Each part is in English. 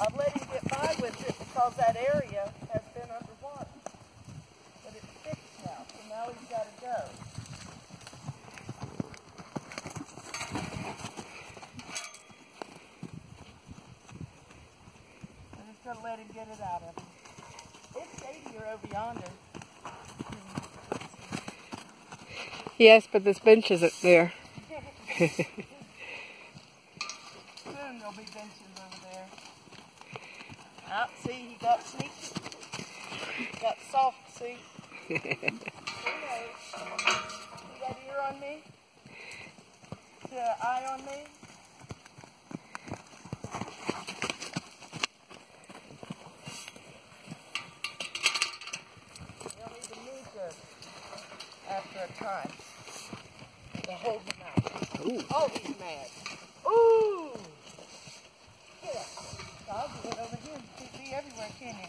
I've let him get by with it because that area has been underwater. But it's fixed now, so now he's got to go. I'm just going to let him get it out of him. It's shadier over yonder. Yes, but this bench isn't there. Soon there'll be benches there. Ah, see, he got sneaky. He got soft, see? Who knows? See that ear on me? See that eye on me? They'll even need this after a time to hold them out. Ooh. Oh, he's mad. Ooh! Get up. I'll do it over here. You can't be everywhere, can you?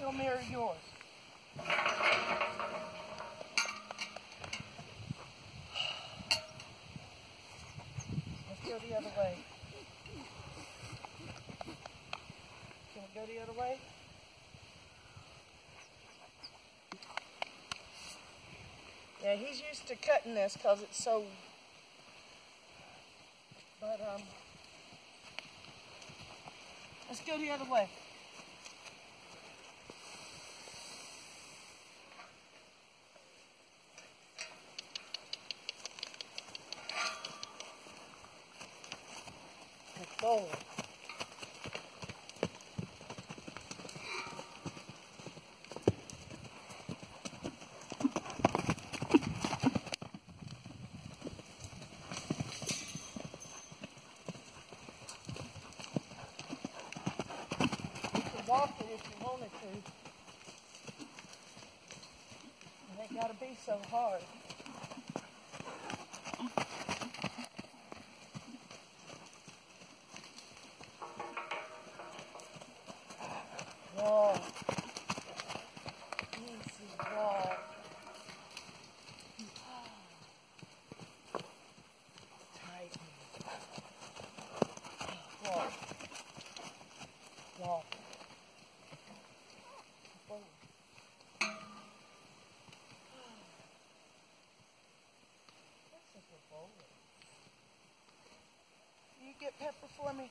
mirror his, he'll mirror yours. Let's go the other way. Can we go the other way? Yeah, he's used to cutting this because it's so. But, um. Let's go the other way. It if gotta be so hard. Walk. Easy walk. Titan. Walk. Walk. Forward. That's a good bowl. You get pepper for me?